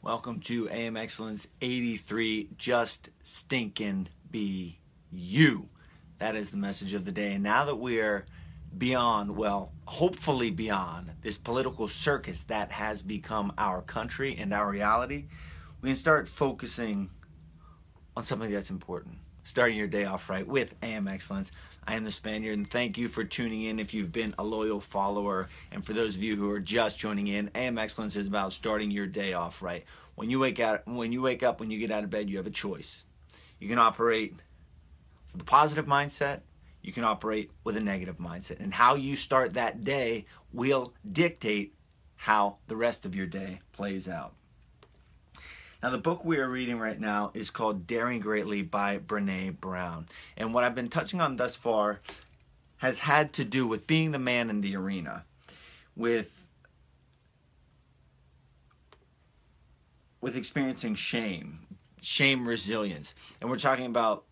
Welcome to AM Excellence 83. Just stinking be you. That is the message of the day. And now that we're beyond, well, hopefully beyond this political circus that has become our country and our reality, we can start focusing on something that's important. Starting your day off right with AM Excellence. I am the Spaniard, and thank you for tuning in if you've been a loyal follower. And for those of you who are just joining in, AM Excellence is about starting your day off right. When you wake out, when you wake up, when you get out of bed, you have a choice. You can operate with a positive mindset. You can operate with a negative mindset, and how you start that day will dictate how the rest of your day plays out. Now, the book we are reading right now is called Daring Greatly by Brene Brown. And what I've been touching on thus far has had to do with being the man in the arena, with with experiencing shame, shame resilience. And we're talking about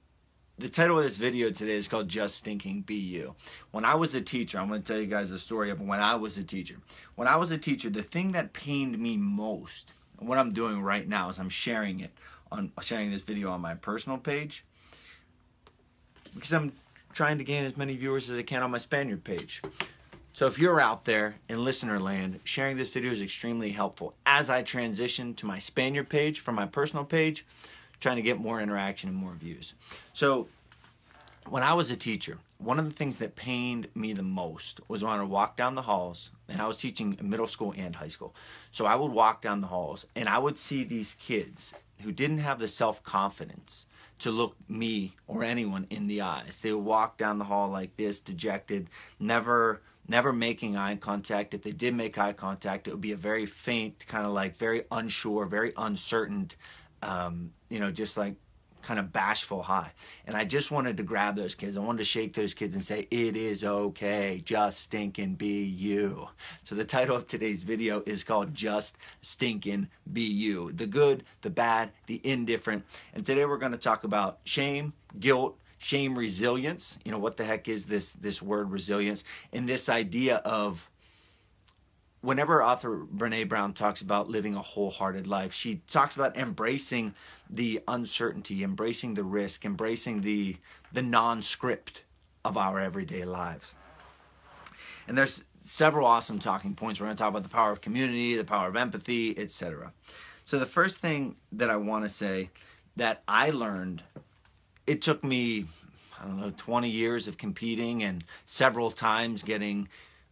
the title of this video today is called Just Stinking Be You. When I was a teacher, I'm going to tell you guys a story of when I was a teacher. When I was a teacher, the thing that pained me most what I'm doing right now is I'm sharing it on sharing this video on my personal page because I'm trying to gain as many viewers as I can on my Spaniard page. So if you're out there in listener land, sharing this video is extremely helpful as I transition to my Spaniard page from my personal page, trying to get more interaction and more views. So when I was a teacher, one of the things that pained me the most was when I would walk down the halls, and I was teaching middle school and high school. So I would walk down the halls, and I would see these kids who didn't have the self confidence to look me or anyone in the eyes. They would walk down the hall like this, dejected, never never making eye contact. If they did make eye contact, it would be a very faint, kind of like very unsure, very uncertain, um, you know, just like kind of bashful high. And I just wanted to grab those kids. I wanted to shake those kids and say, it is okay. Just stinking be you. So the title of today's video is called Just Stinking Be You. The good, the bad, the indifferent. And today we're going to talk about shame, guilt, shame resilience. You know, what the heck is this, this word resilience? And this idea of whenever author Brene Brown talks about living a wholehearted life, she talks about embracing the uncertainty, embracing the risk, embracing the the non-script of our everyday lives. And there's several awesome talking points. We're going to talk about the power of community, the power of empathy, etc. So the first thing that I want to say that I learned it took me I don't know 20 years of competing and several times getting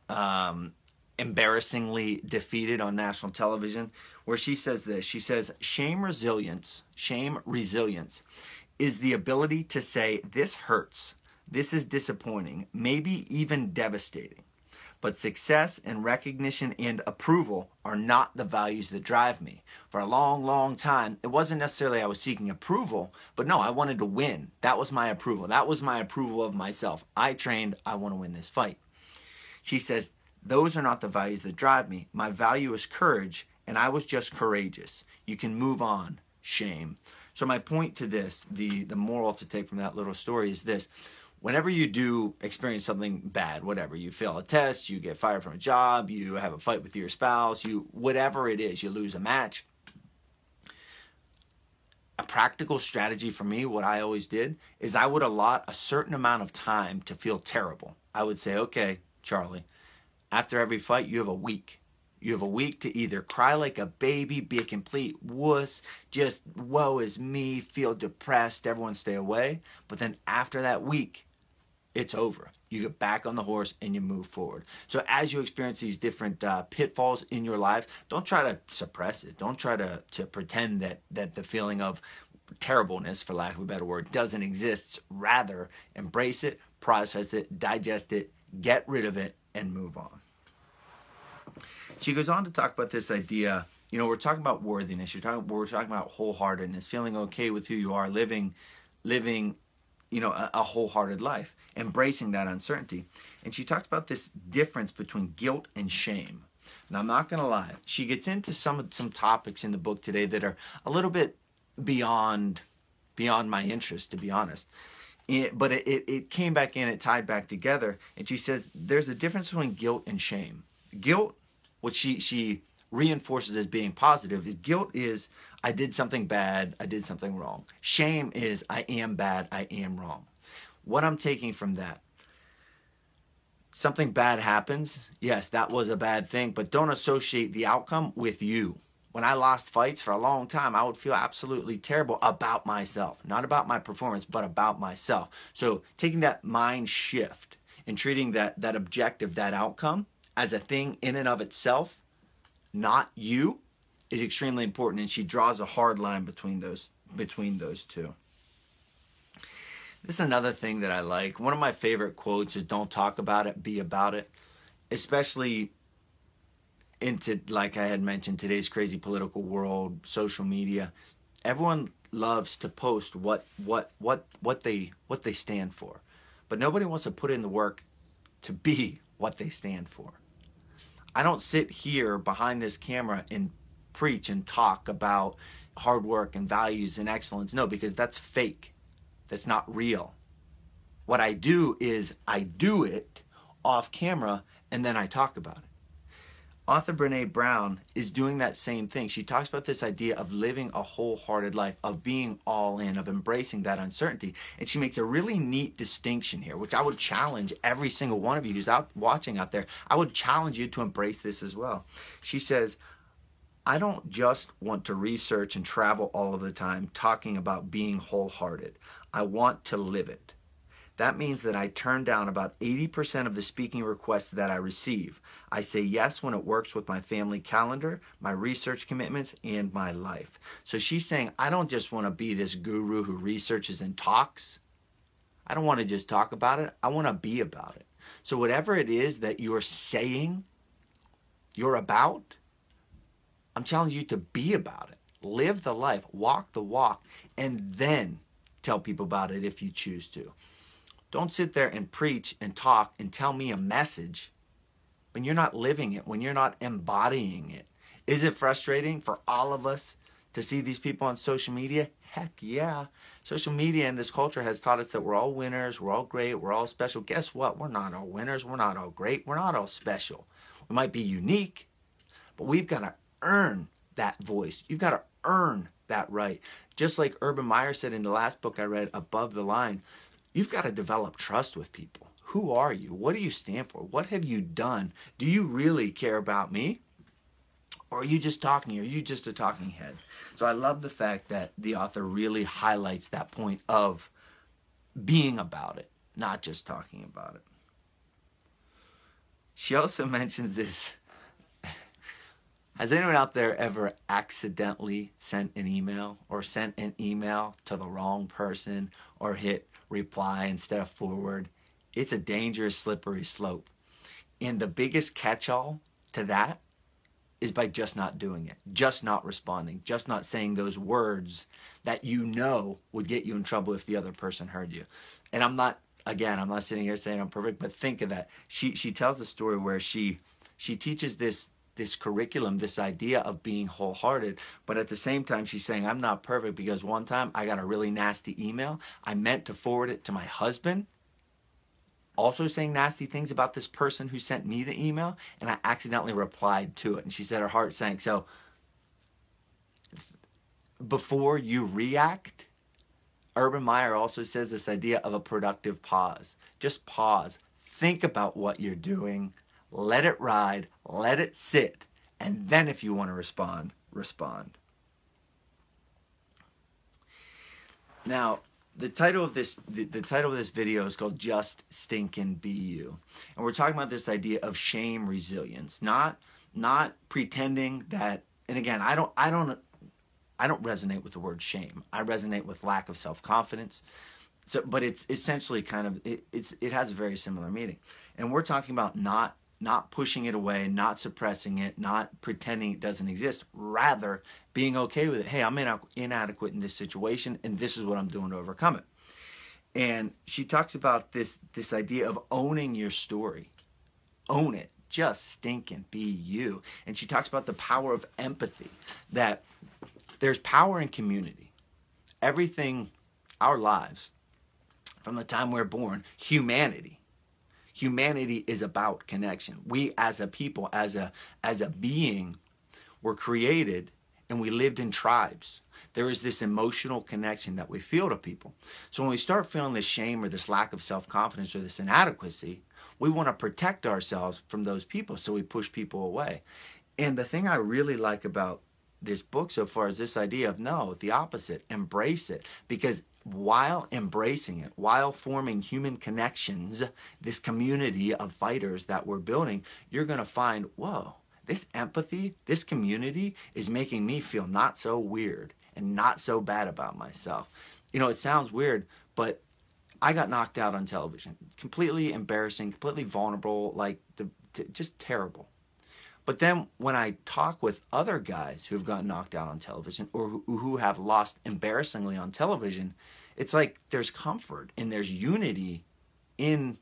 um, embarrassingly defeated on national television where she says this she says shame resilience shame resilience is the ability to say this hurts this is disappointing maybe even devastating but success and recognition and approval are not the values that drive me. For a long, long time, it wasn't necessarily I was seeking approval, but no, I wanted to win. That was my approval. That was my approval of myself. I trained, I want to win this fight. She says, those are not the values that drive me. My value is courage, and I was just courageous. You can move on. Shame. So my point to this, the the moral to take from that little story is this. Whenever you do experience something bad, whatever, you fail a test, you get fired from a job, you have a fight with your spouse, you whatever it is, you lose a match. A practical strategy for me, what I always did, is I would allot a certain amount of time to feel terrible. I would say, okay, Charlie, after every fight, you have a week. You have a week to either cry like a baby, be a complete wuss, just woe is me, feel depressed, everyone stay away. But then after that week, it's over. You get back on the horse and you move forward. So as you experience these different uh, pitfalls in your life, don't try to suppress it. Don't try to, to pretend that, that the feeling of terribleness, for lack of a better word, doesn't exist. Rather, embrace it, process it, digest it, get rid of it, and move on. She goes on to talk about this idea. You know, we're talking about worthiness. You're talking. We're talking about wholeheartedness, feeling okay with who you are, living, living, you know, a, a wholehearted life, embracing that uncertainty. And she talks about this difference between guilt and shame. And I'm not going to lie. She gets into some of some topics in the book today that are a little bit beyond beyond my interest, to be honest. It, but it, it, it came back in, it tied back together, and she says there's a difference between guilt and shame. Guilt what she she reinforces as being positive is guilt is I did something bad, I did something wrong. Shame is I am bad, I am wrong. What I'm taking from that something bad happens, yes, that was a bad thing, but don't associate the outcome with you. When I lost fights for a long time, I would feel absolutely terrible about myself. Not about my performance, but about myself. So taking that mind shift and treating that, that objective, that outcome, as a thing in and of itself, not you, is extremely important. And she draws a hard line between those between those two. This is another thing that I like. One of my favorite quotes is don't talk about it, be about it. Especially into like I had mentioned today's crazy political world, social media. Everyone loves to post what what what what they what they stand for. But nobody wants to put in the work to be what they stand for. I don't sit here behind this camera and preach and talk about hard work and values and excellence. No, because that's fake that's not real. What I do is I do it off camera and then I talk about it. Author Brene Brown is doing that same thing. She talks about this idea of living a wholehearted life, of being all in, of embracing that uncertainty. And she makes a really neat distinction here, which I would challenge every single one of you who's out watching out there. I would challenge you to embrace this as well. She says, I don't just want to research and travel all of the time talking about being wholehearted. I want to live it. That means that I turn down about 80% of the speaking requests that I receive. I say yes when it works with my family calendar, my research commitments, and my life. So she's saying, I don't just want to be this guru who researches and talks. I don't want to just talk about it. I want to be about it. So, whatever it is that you're saying you're about, I'm challenging you to be about it. Live the life, walk the walk, and then tell people about it if you choose to. Don't sit there and preach and talk and tell me a message when you're not living it, when you're not embodying it. Is it frustrating for all of us to see these people on social media? Heck yeah. Social media and this culture has taught us that we're all winners, we're all great, we're all special. Guess what? We're not all winners, we're not all great, we're not all special. We might be unique, but we've got to earn that voice. You've got to earn that right. Just like Urban Meyer said in the last book I read, Above the Line, you've got to develop trust with people. Who are you? What do you stand for? What have you done? Do you really care about me? Or are you just talking? Are you just a talking head? So I love the fact that the author really highlights that point of being about it, not just talking about it. She also mentions this has anyone out there ever accidentally sent an email or sent an email to the wrong person or hit reply instead of forward? It's a dangerous, slippery slope. And the biggest catch all to that is by just not doing it, just not responding, just not saying those words that you know would get you in trouble if the other person heard you. And I'm not, again, I'm not sitting here saying I'm perfect, but think of that. She she tells a story where she she teaches this this curriculum, this idea of being wholehearted. But at the same time, she's saying, I'm not perfect because one time I got a really nasty email. I meant to forward it to my husband, also saying nasty things about this person who sent me the email, and I accidentally replied to it. And she said her heart sank. So before you react, Urban Meyer also says this idea of a productive pause. Just pause. Think about what you're doing let it ride, let it sit, and then if you want to respond, respond. Now, the title of this the, the, title of this video is called just stinking be you. And we're talking about this idea of shame resilience not not pretending that and again i don't i don't i don't resonate with the word shame. I resonate with lack of self-confidence. So but it's essentially kind of it, it's it has a very similar meaning. And we're talking about not not pushing it away, not suppressing it, not pretending it doesn't exist, rather being okay with it. Hey, I'm inadequate in this situation, and this is what I'm doing to overcome it. And she talks about this this idea of owning your story. Own it. Just stinking be you. And she talks about the power of empathy, that there's power in community. Everything, our lives, from the time we're born, humanity, humanity is about connection. We as a people, as a as a being, were created and we lived in tribes. There is this emotional connection that we feel to people. So when we start feeling this shame or this lack of self confidence or this inadequacy, we want to protect ourselves from those people. So we push people away. And the thing I really like about this book so far is this idea of no, the opposite, embrace it. Because while embracing it, while forming human connections, this community of fighters that we're building, you're going to find, whoa, this empathy, this community is making me feel not so weird and not so bad about myself. You know, it sounds weird, but I got knocked out on television. Completely embarrassing, completely vulnerable, like the, just terrible. But then when I talk with other guys who've gotten knocked out on television or who, who have lost embarrassingly on television, it's like there's comfort and there's unity in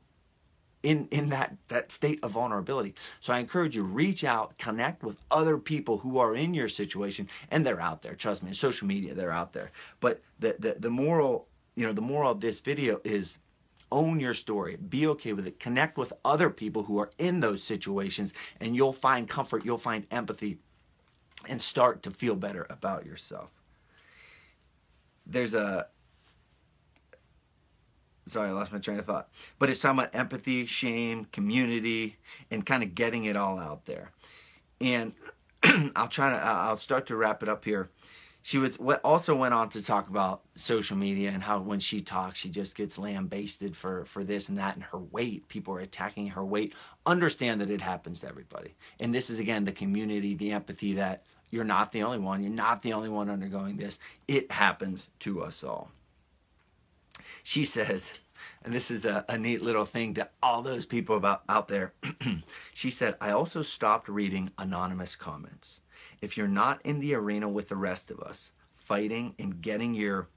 in in that that state of vulnerability. So I encourage you reach out, connect with other people who are in your situation and they're out there. Trust me, in social media they're out there. But the the the moral, you know, the moral of this video is own your story. Be okay with it. Connect with other people who are in those situations and you'll find comfort, you'll find empathy and start to feel better about yourself. There's a sorry, I lost my train of thought. But it's talking about empathy, shame, community, and kind of getting it all out there. And I'll try to, I'll start to wrap it up here. She was also went on to talk about social media and how when she talks, she just gets lambasted for for this and that and her weight. People are attacking her weight. Understand that it happens to everybody. And this is again the community, the empathy that you're not the only one. You're not the only one undergoing this. It happens to us all. She says, and this is a, a neat little thing to all those people about out there. she said, I also stopped reading anonymous comments. If you're not in the arena with the rest of us, fighting and getting your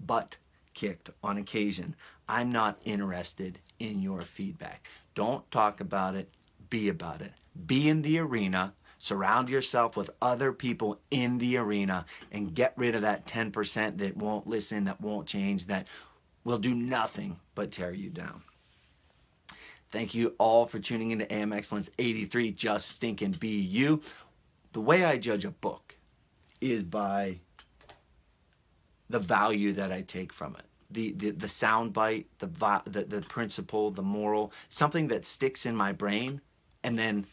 butt kicked on occasion, I'm not interested in your feedback. Don't talk about it, be about it. Be in the arena, surround yourself with other people in the arena, and get rid of that 10% that won't listen, that won't change, that will do nothing but tear you down. Thank you all for tuning into AM Excellence 83, Just Stinking Be You. The way I judge a book is by the value that I take from it. The, the, the sound bite, the, the, the principle, the moral, something that sticks in my brain and then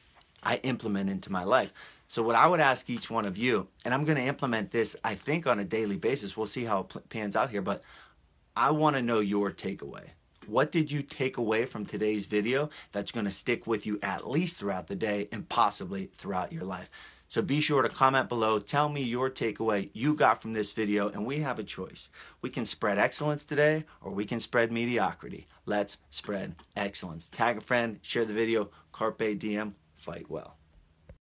I implement into my life. So what I would ask each one of you, and I'm going to implement this, I think, on a daily basis. We'll see how it pans out here, but I want to know your takeaway. What did you take away from today's video that's going to stick with you at least throughout the day and possibly throughout your life? So be sure to comment below. Tell me your takeaway you got from this video, and we have a choice. We can spread excellence today, or we can spread mediocrity. Let's spread excellence. Tag a friend, share the video, carpe diem, fight well.